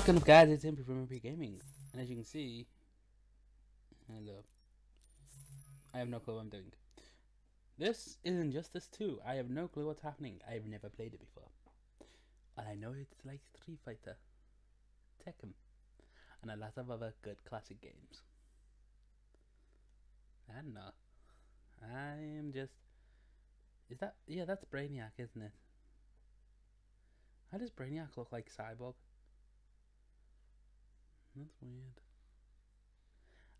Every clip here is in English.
Welcome guys, it's Impy from MP Gaming. And as you can see, hello. I have no clue what I'm doing. This is Injustice 2. I have no clue what's happening. I have never played it before. And I know it's like Street Fighter, Tekken, and a lot of other good classic games. I don't know. I am just... Is that... Yeah, that's Brainiac, isn't it? How does Brainiac look like Cyborg? That's weird.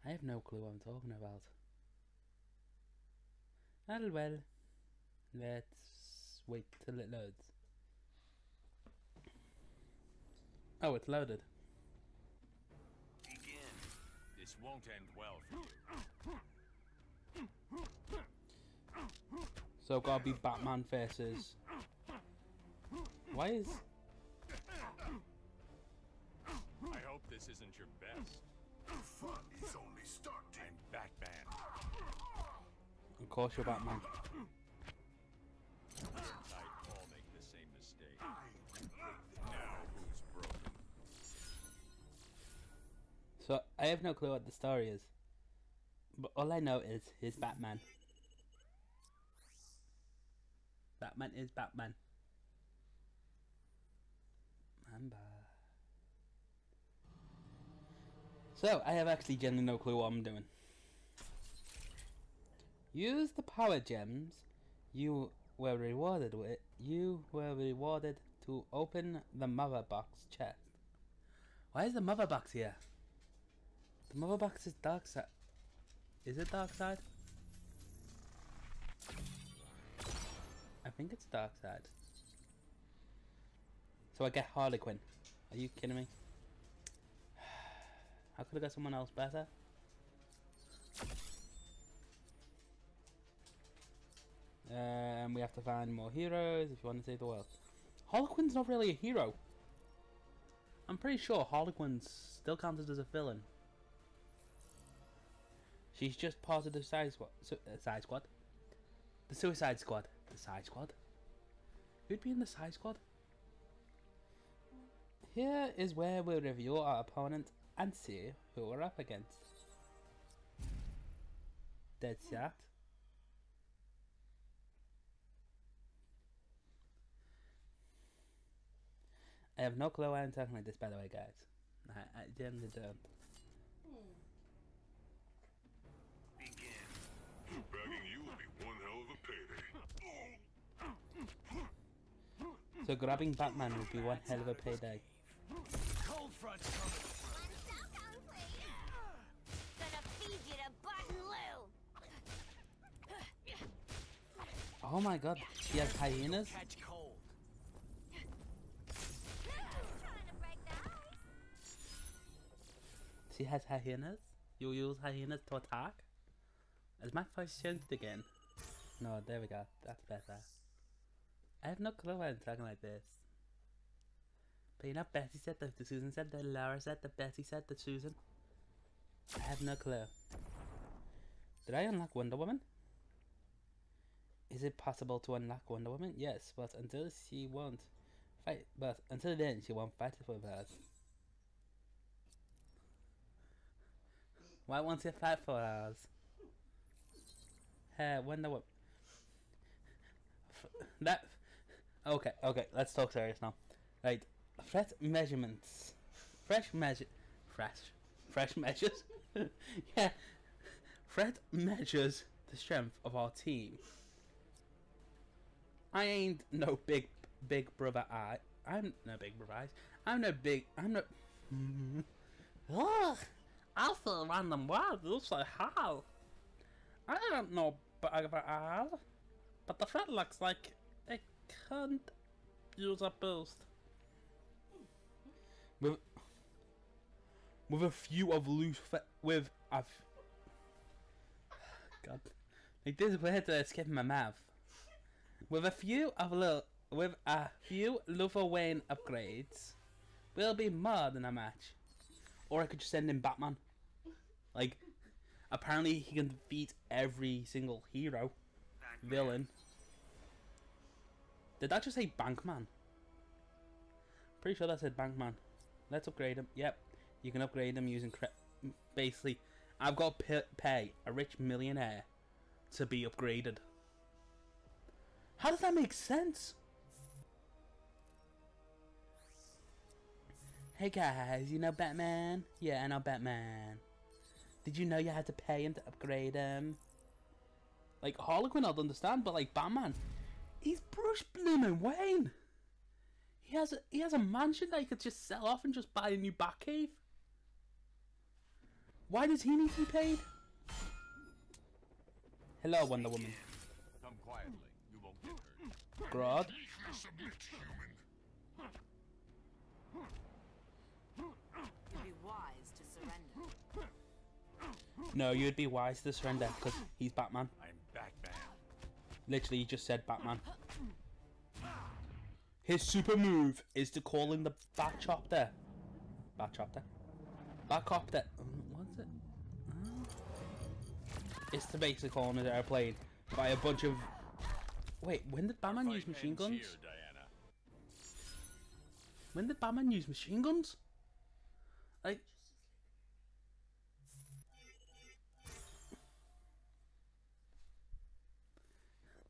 I have no clue what I'm talking about. Well, well. Let's wait till it loads. Oh, it's loaded. Begin. This won't end well for you. So gotta be Batman faces. Why is I hope this isn't your best. The fun is only starting. I'm Batman. of course you're Batman? I all make the same mistake. Now who's broken? So I have no clue what the story is. But all I know is he's Batman. Batman is Batman. Mamba. So I have actually genuinely no clue what I'm doing. Use the power gems you were rewarded with. You were rewarded to open the mother box chest. Why is the mother box here? The mother box is Darkseid. Is it Darkseid? I think it's dark side. So I get Harley Quinn. Are you kidding me? I could have got someone else better. Um, we have to find more heroes if you want to save the world. Harlequin's not really a hero. I'm pretty sure Harley Quinn's still counted as a villain. She's just part of the side squad. Su uh, side squad. The Suicide Squad. The side squad. Who'd be in the side squad? Here is where we'll review our opponent and see who we're up against. Dead Deadshot. I have no clue why I'm talking like this, by the way, guys. I, I generally don't. Begin. Bagging you will be one hell of a payday. So grabbing Batman would be one hell of a payday. Oh my god, he has hyenas? She has hyenas? You use hyenas to attack? Is my voice changed again? No, there we go. That's better. I have no clue why I'm talking like this. But you know, Betty said that the Susan said that Laura said that Betty said that Susan. I have no clue. Did I unlock Wonder Woman? Is it possible to unlock Wonder Woman? Yes, but until she won't fight, but until then she won't fight for us. Why won't she fight for us? Hey, Wonder Woman. That. Okay, okay, let's talk serious now. Right, threat measurements. Fresh measure. Fresh. Fresh measures? yeah. Threat measures the strength of our team. I ain't no big, big brother I. I'm no big brother eyes. I'm no big. I'm no. Ugh! I feel random words. looks like how? I don't know brother eyes. But the threat looks like it can't use a boost. With with a few of loose with a God, like this is weird to escape my mouth. With a few of little, with a few Luther Wayne upgrades, we'll be more than a match. Or I could just send in Batman. Like, apparently he can defeat every single hero, villain. Did that just say Bankman? Pretty sure that said Bankman. Let's upgrade him. Yep, you can upgrade him using basically. I've got to pay a rich millionaire to be upgraded. How does that make sense? Hey guys, you know Batman? Yeah, I know Batman. Did you know you had to pay him to upgrade him? Like Harlequin, I'd understand, but like Batman, he's Bruce Bloomin' Wayne. He has a he has a mansion that he could just sell off and just buy a new Batcave. Why does he need to be paid? Hello, Wonder Woman. Come quietly. You won't get hurt. Grodd. Submit, human. It'd be wise to surrender. No, you'd be wise to surrender because he's Batman. I'm Batman. Literally, he just said Batman. His super move is to call in the Batchopter. Batchopter? Batcopter. Um, What's it? It's to basically call in an airplane by a bunch of. Wait, when did Batman use machine guns? Here, When did Batman use machine guns? Like.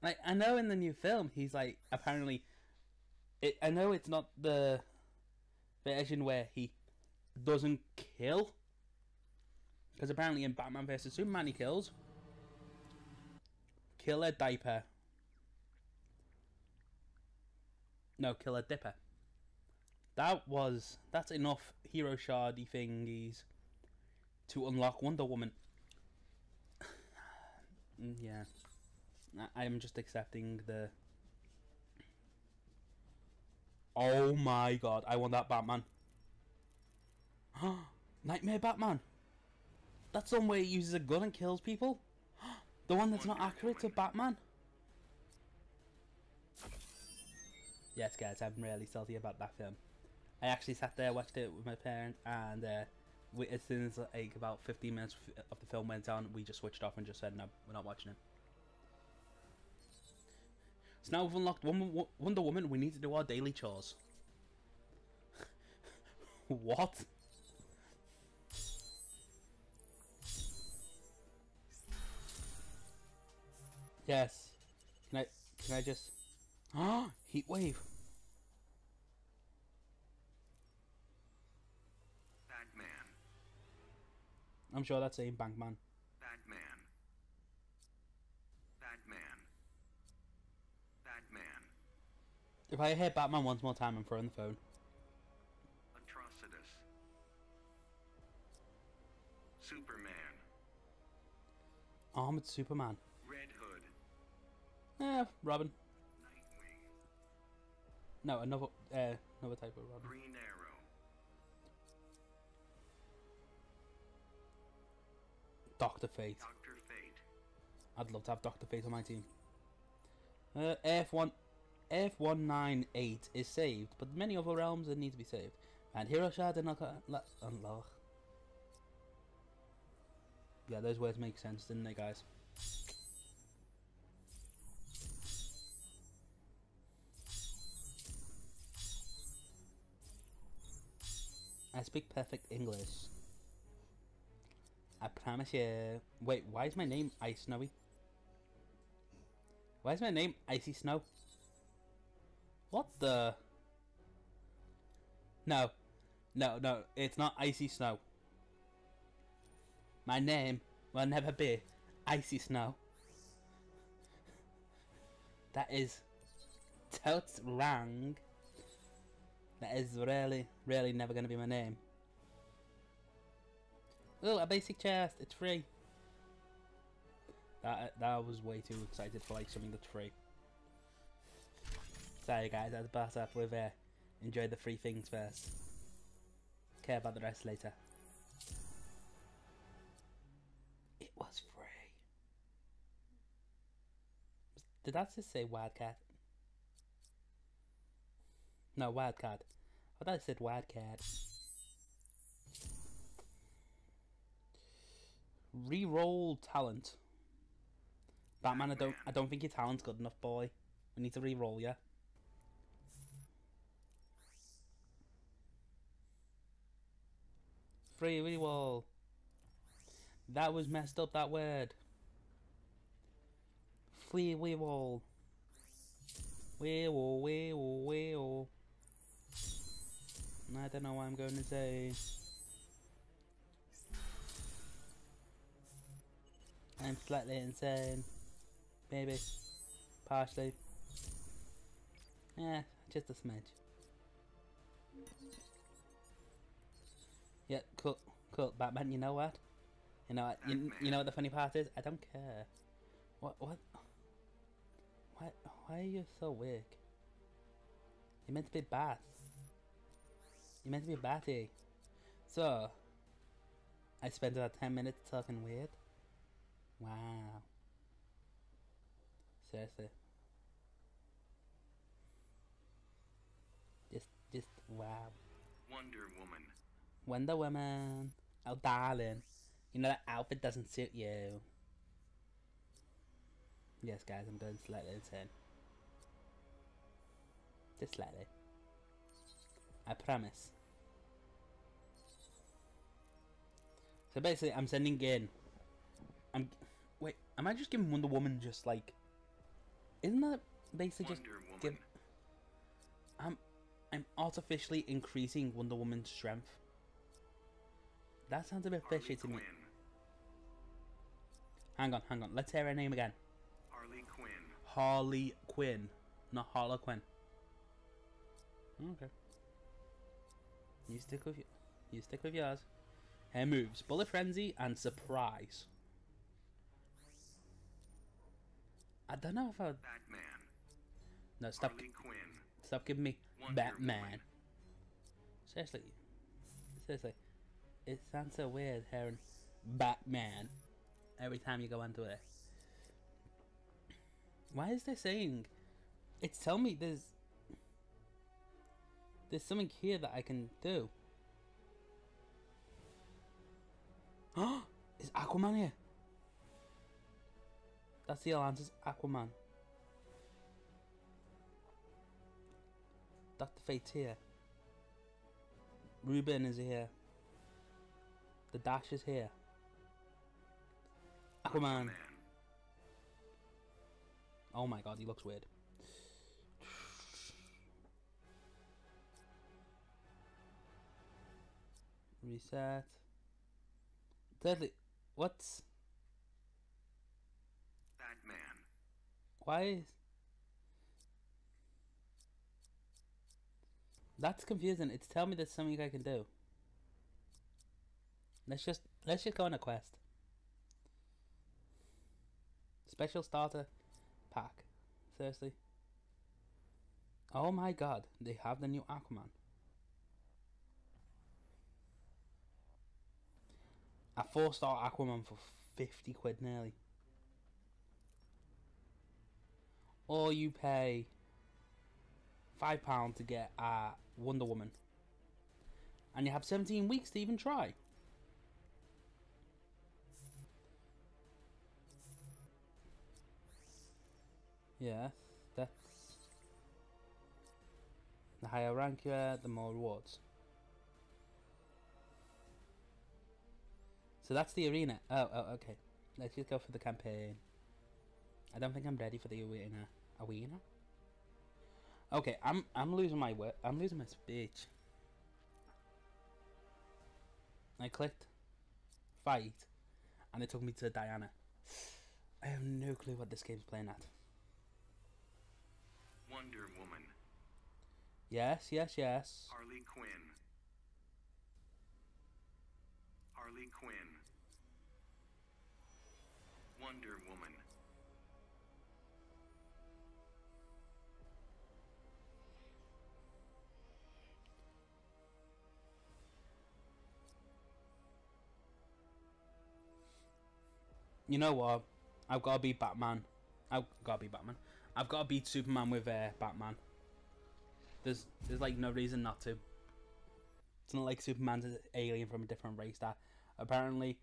Like I know in the new film he's like apparently, it. I know it's not the version where he doesn't kill, because apparently in Batman vs Superman he kills. Killer diaper. No, killer dipper. That was that's enough hero shardy thingies to unlock Wonder Woman. Mm, yeah, I- I'm just accepting the. Oh my god! I want that Batman. Nightmare Batman. That's the one where he uses a gun and kills people. The one that's not accurate to Batman. Yes, guys, I'm really salty about that film. I actually sat there, watched it with my parents, and uh, we, as soon as like about 15 minutes of the film went on, we just switched off and just said, "No, we're not watching it." So now we've unlocked Wonder, Woman. We need to do our daily chores. what? Yes. Can I? Can I just? Ah, heat wave. Batman. I'm sure that's saying Bankman. Batman. Batman. Batman. If I hear Batman once more time, I'm throwing the phone. Atrocitus. Superman. Armored Superman. Red Hood. Eh, Robin. Nightwing. No, another uh, another type of Robin. Green Arrow. Doctor Fate. Doctor Fate. I'd love to have Doctor Fate on my team. Uh, F1, F198 is saved, but many other realms that need to be saved. And Hiroshima did not unlock. unlock. Yeah, those words make sense, didn't they, guys? I speak perfect English. I promise you. Wait, why is my name Ice Snowy? Why is my name Icy Snow? What the? No. No, no, it's not Icy Snow. My name will never be Icy Snow. That is totes wrong. That is really, really never going to be my name. Oh, a basic chest. It's free. That that was way too excited for like something that's free. Sorry guys, to pass up with uh, enjoy the free things first. Care about the rest later. It was free. Did that just say Wildcat? No, Wildcat. I thought it said Wildcat. Reroll talent. Batman, I don't, I don't think your talent's good enough, boy. We need to re-roll you. Free wall. That was messed up, that word. Free wee wall. Wee wall, wee wall, wee wall. I don't know what I'm going to say. I'm slightly insane. Maybe. Partially. Yeah, just a smidge. Yeah, cool, cool. Batman, you know what? You know what? You, you know what the funny part is? I don't care. What? What? Why? Why are you so weak? You're meant to be Bat. You're meant to be Batty. So, I spent about 10 minutes talking weird. Wow. Seriously. Just, just, wow. Wonder Woman. Wonder Woman. Oh, darling. You know that outfit doesn't suit you. Yes, guys, I'm going slightly insane. Just slightly. I promise. So basically, I'm sending in. I'm. I just giving Wonder Woman just like. Isn't that basically just. Woman. give- I'm. I'm artificially increasing Wonder Woman's strength. That sounds a bit Harley fishy to me. Hang on, hang on. Let's hear her name again. Harley Quinn. Harley Quinn, not Harlequin. Okay. You stick with you. you stick with yours. Her moves: Bullet Frenzy and Surprise. I don't know if I. Batman. No, stop. Harley Quinn. Stop giving me Wonder Batman. Woman. Seriously. Seriously. It sounds so weird hearing Batman every time you go onto it. Why is they saying? It's telling me there's there's something here that I can do. Oh, is Aquaman here? That's the Atlantis Aquaman. Dr. Fate's here. Ruben is here. The Dash is here. Aquaman. Oh my god, he looks weird. Reset. Thirdly, what's Batman. Why that's confusing? It's telling me there's something I can do. Let's just let's just go on a quest. Special starter pack. Seriously. Oh my god, they have the new Aquaman. A four star Aquaman for 50 quid nearly. Or you pay £5 to get a Wonder Woman. And you have 17 weeks to even try. Yeah, that's the higher rank you are, the more rewards. So that's the arena. Oh, oh, okay. Let's just go for the campaign. I don't think I'm ready for the arena. Arena? Okay, I'm I'm losing my. I'm losing my speech. I clicked fight, and it took me to Diana. I have no clue what this game's playing at. Wonder Woman. Yes, yes, yes. Harley Quinn. Harley Quinn. Wonder Woman. You know what? I've got to be Batman. I've got to be Batman. I've got to beat Superman with uh, Batman. There's there's like no reason not to. It's not like Superman's an alien from a different race that apparently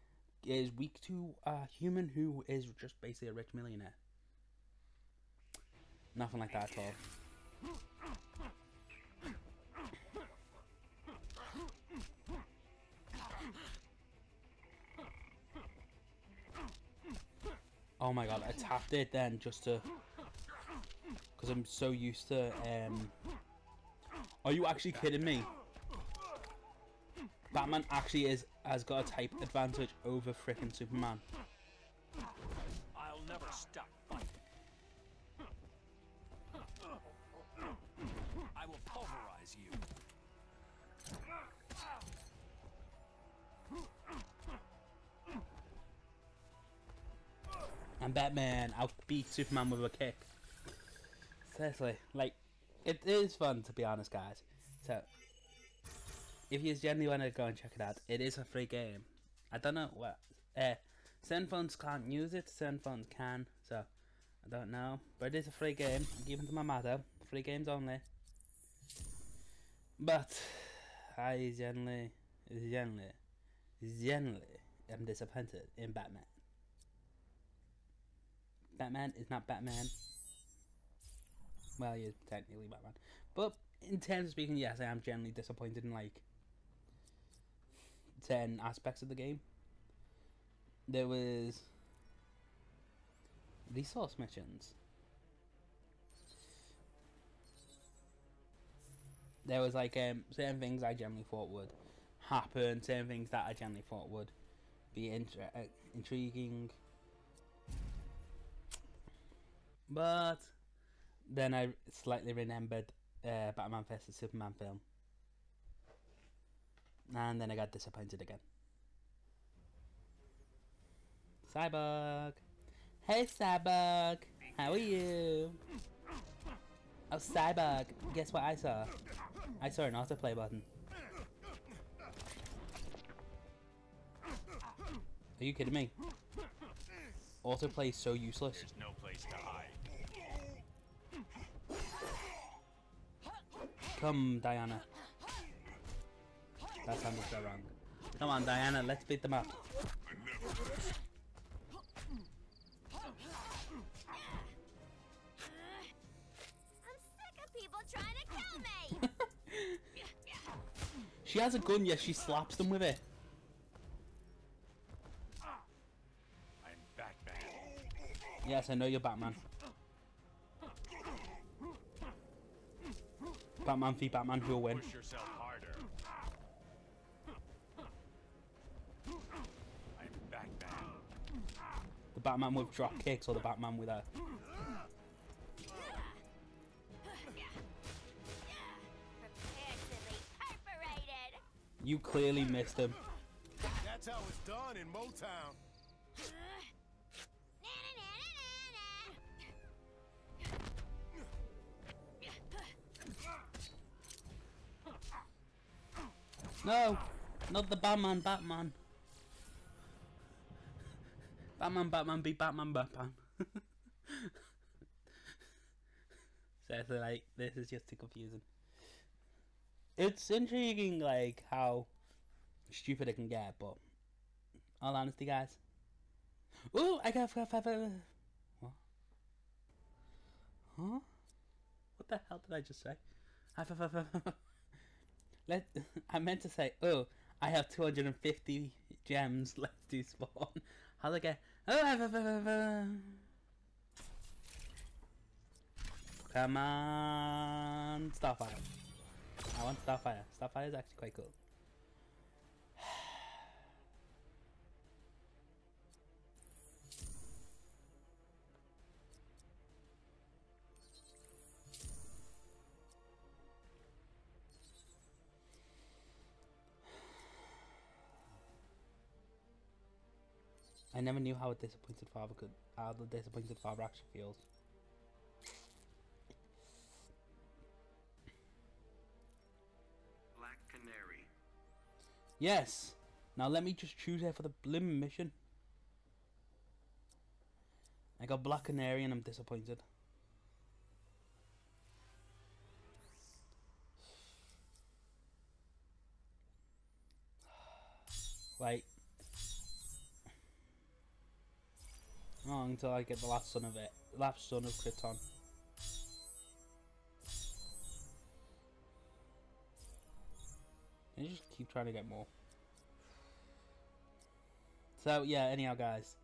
is weak to a human who is just basically a rich millionaire. Nothing like that at all. Oh my god, I tapped it then just to... Because I'm so used to... Um... Are you actually kidding me? Batman actually is has got a type advantage over frickin' Superman. I'll never stop fighting. I will pulverize you. And Batman outbeat Superman with a kick. Seriously, like, it is fun to be honest, guys. So, if you genuinely want to go and check it out, it is a free game. I don't know what. Uh, certain phones can't use it, certain phones can. So, I don't know. But it is a free game. I'm giving to my mother. Free games only. But, I generally, generally, generally am disappointed in Batman. Batman is not Batman. Well, he is technically Batman. But in terms of speaking, yes, I am generally disappointed in like certain aspects of the game. There was resource missions. There was like um, certain things I generally thought would happen, certain things that I generally thought would be uh, intriguing. But then I slightly remembered uh, Batman vs Superman film, and then I got disappointed again. Cyborg, hey Cyborg, how are you? Oh Cyborg, guess what I saw? I saw an autoplay button. Are you kidding me? Autoplay is so useless. There's no place to hide. Come, Diana. That sounded so wrong. Come on, Diana, let's beat them up. I'm sick of people trying to kill me. She has a gun, yes, she slaps them with it. I'm Batman. Yes, I know you're Batman. Batman v Batman, who'll win? Push yourself harder. I'm Batman. The Batman with drop kicks or the Batman with a... Prepare to be perforated. You clearly missed him. That's how it's done in Motown. No! Not the Batman, Batman. Batman, Batman, be Batman, Batman. Seriously, like, this is just too confusing. It's intriguing, like, how stupid it can get, but all honesty, guys. Ooh, I got five, five, five. What? Huh? What the hell did I just say? Five, five, five, five. Let I meant to say, oh, I have 250 gems left to spawn. How'd I get? Oh. Come on, Starfire. I want Starfire. Starfire is actually quite cool. I never knew how a disappointed father could, how the disappointed father actually feels. Black Canary. Yes. Now let me just choose her for the blim mission. I got Black Canary and I'm disappointed. Like, oh, until I get the last son of it, last son of Krypton. And just keep trying to get more. So yeah, anyhow, guys.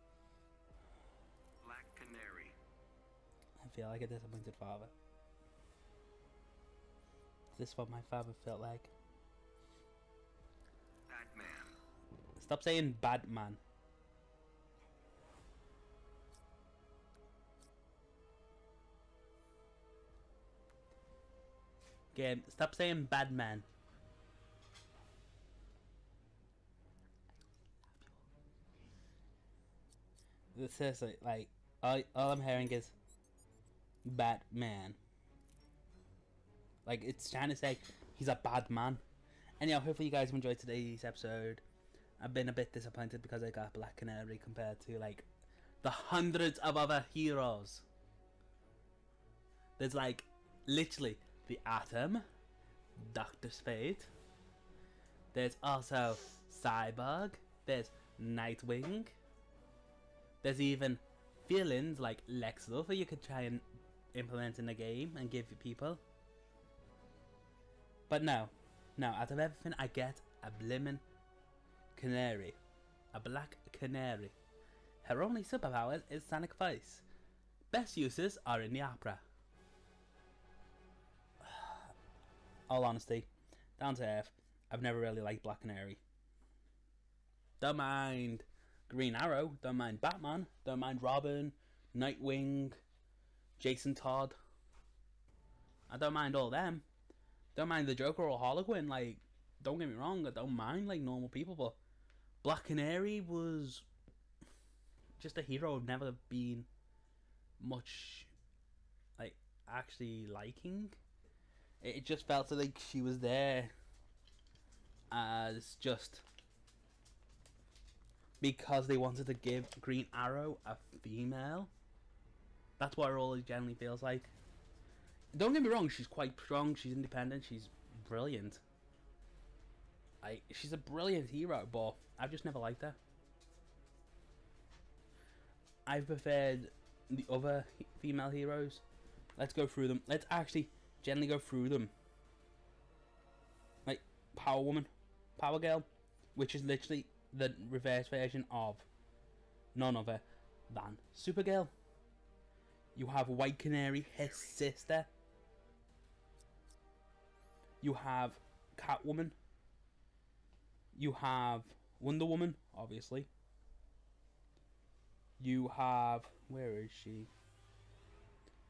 Black Canary. I feel like a disappointed father? Is this what my father felt like? Batman. Stop saying bad Game, stop saying bad man. Like, like all, all I'm hearing is Batman. Like it's trying to say he's a bad man. Anyhow, hopefully you guys enjoyed today's episode. I've been a bit disappointed because I got Black Canary compared to like the hundreds of other heroes. There's like literally the Atom, Doctor Spade. There's also Cyborg. There's Nightwing. There's even villains like Lex Luthor you could try and implement in the game and give people. But no, no, out of everything I get a blimmin' canary. A black canary. Her only superpower is sonic voice. Best uses are in the opera. All honesty, down to earth, I've never really liked Black Canary. Don't mind Green Arrow, don't mind Batman, don't mind Robin, Nightwing, Jason Todd. I don't mind all them. Don't mind the Joker or Harlequin. Like, don't get me wrong, I don't mind like normal people, but Black Canary was just a hero I've never been much like actually liking. It just felt like she was there as just because they wanted to give Green Arrow a female. That's what it always generally feels like. Don't get me wrong, she's quite strong, she's independent, she's brilliant. I she's a brilliant hero, but I've just never liked her. I've preferred the other female heroes. Let's go through them. Let's actually gently go through them. Like Power Woman, Power Girl, which is literally the reverse version of none other than Supergirl. You have White Canary, his sister. You have Catwoman. You have Wonder Woman, obviously. You have where is she?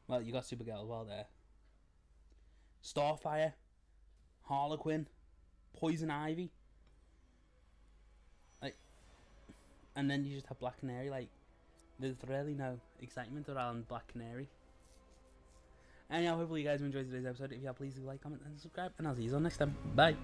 Well, you got Supergirl as well there. Starfire, Harlequin, Poison Ivy. Like, and then you just have Black Canary. Like, there's really no excitement around Black Canary. Anyhow, hopefully you guys enjoyed today's episode. If you have, please do like, comment, and subscribe. And I'll see you all next time. Bye.